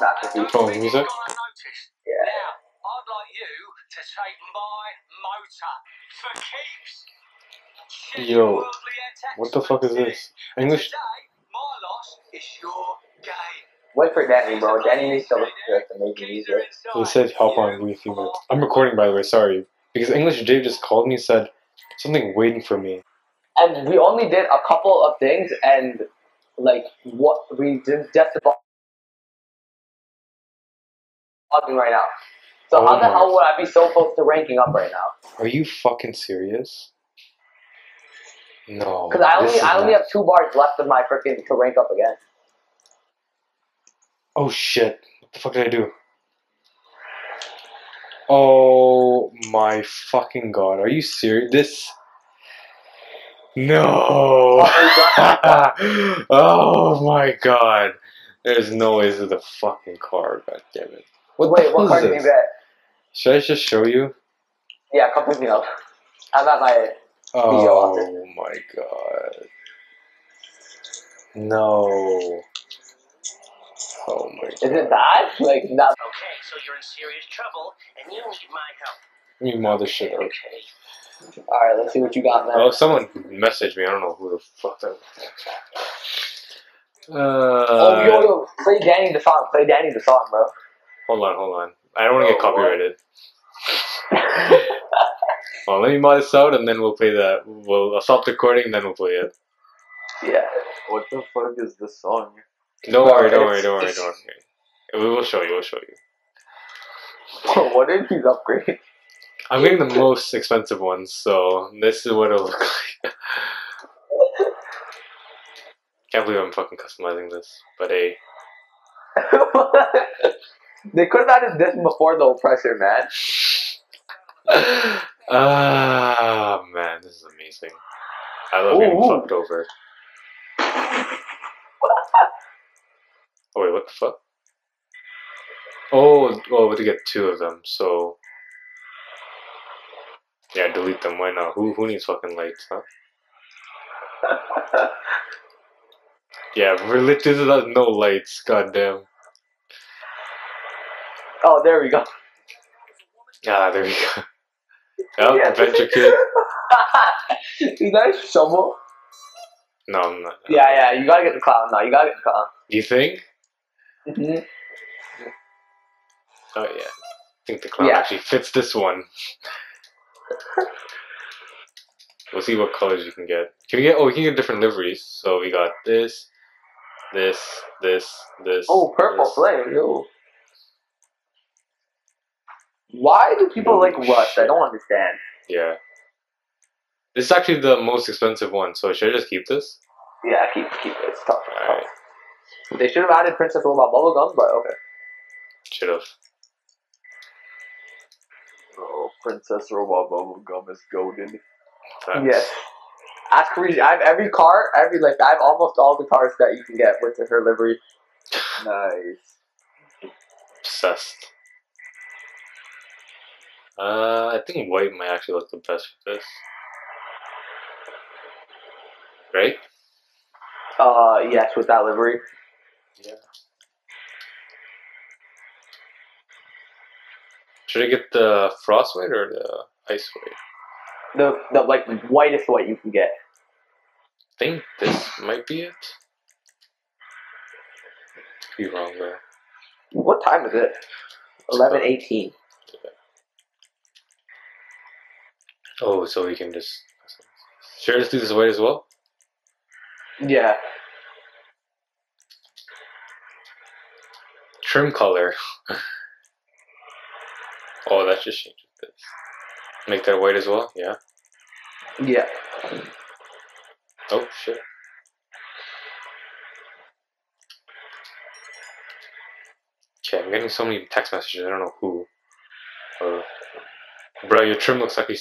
masterpiece. Oh, music? Yeah. Now, I'd like you to take my motor for keeps. Check Yo, worldly What the fuck is this? English? Today, my loss is your game. Wait for Danny, bro. Danny needs to listen to this and make music. He said hop on, give me a few minutes. I'm recording by the way, sorry. Because English Dave just called me and said something waiting for me. And we only did a couple of things, and like what we did just about right now. So Oh how the hell would I be so close to ranking up right now? Are you fucking serious? No. Because I only I only not- have two bars left of my freaking to rank up again. Oh shit. What the fuck did I do? Oh my fucking god. Are you serious? This. No! oh my god. There's no way this is the fucking car, god damn it. What Wait, the what hell card is did you this? get? Should I just show you? Yeah, come pick me up. I'm at my. Oh my god. No. Oh my god. Is it that? Like that? Okay, so you're in serious trouble, and you need my help. You mother shit up. Okay. All right, let's see what you got, man. Oh, someone messaged me. I don't know who the fuck that. Uh, oh, yo, yo, play Danny the song. Play Danny the song, bro. Hold on, hold on. I don't want to get Oh, what? copyrighted. well, let me mod this out and then we'll play that. We'll I'll stop the recording, and then we'll play it. yeah. What the fuck is this song? Don't worry, don't worry, It's- don't worry, don't worry. We will show you. We'll show you. what did he upgrade? I'm getting the most expensive ones, so this is what it'll look like. Can't believe I'm fucking customizing this, but hey. they could have added this before the oppressor, man. Ah man, this is amazing. I love getting Ooh, ooh. fucked over. Oh wait, what the fuck? Oh, well, we to get two of them. So yeah, delete them. Why not? Who who needs fucking lights, huh? Yeah, we're literally no lights. Goddamn. Oh, there we go. Ah, there we go. Oh, Yeah. Adventure Kid. Is that a shovel? No, I'm not. Yeah, yeah, you gotta get the clown now. You gotta get the clown. Do you think? hmm Oh yeah. I think the clown Yeah. actually fits this one. we'll see what colors you can get. Can we get? Oh, we can get different liveries. So we got this, this, this, this. Oh, purple this. flame, yo. Why do people Holy like rust? I don't understand. Yeah. This is actually the most expensive one. So should I just keep this? Yeah, keep keep it. It's tough. It's Alright. tough. They should have added Princess Robot Bubblegum, but okay. Should have. Oh, Princess Robot Bubblegum is goaded. Yes. Ask Reese. I have every car, every like I have almost all the cars that you can get with her livery. Nice. Obsessed. Uh, I think white might actually look the best for this. Right? Uh, yes, with that livery. Yeah. Should I get the frost white or the ice white? The the like whitest white you can get. I think this might be it. Could be wrong there. What time is it? Eleven eighteen. Oh, so we can just. Should I just do this white as well? Yeah. Trim color. oh, that just changes this. Make that white as well? Yeah. Yeah. Oh, shit. Okay, I'm getting so many text messages. I don't know who. Uh, bro, your trim looks like you